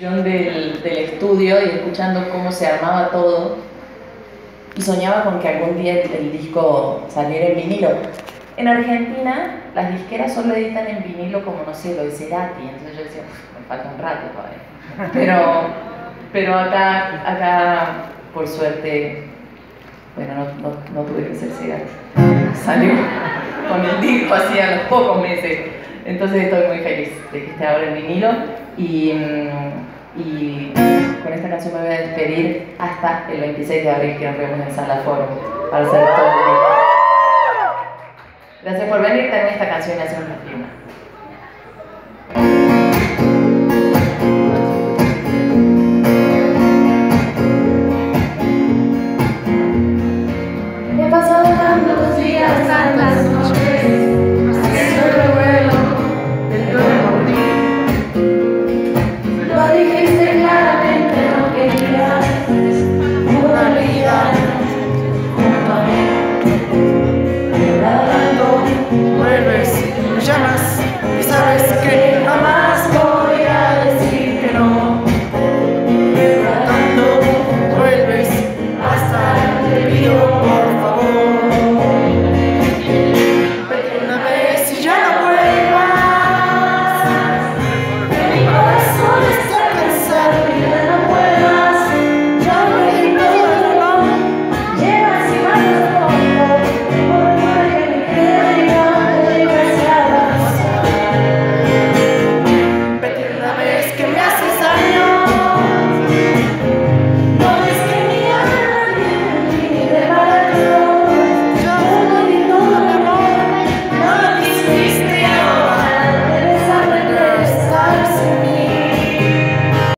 Del, del estudio y escuchando cómo se armaba todo y soñaba con que algún día el, disco saliera en vinilo. En Argentina las disqueras solo editan en vinilo como, no sé, lo de Cerati, entonces yo decía, me falta un rato todavía. Pero, pero acá, acá, por suerte, bueno, no, no, no tuve que ser Cerati. Salió con el disco así a los pocos meses. Entonces estoy muy feliz de que esté ahora en vinilo y, mm, y con esta canción me voy a despedir hasta el 26 de abril que nos vemos en Sala Forum para hacer todo el disco. Gracias por venir, también esta canción hace un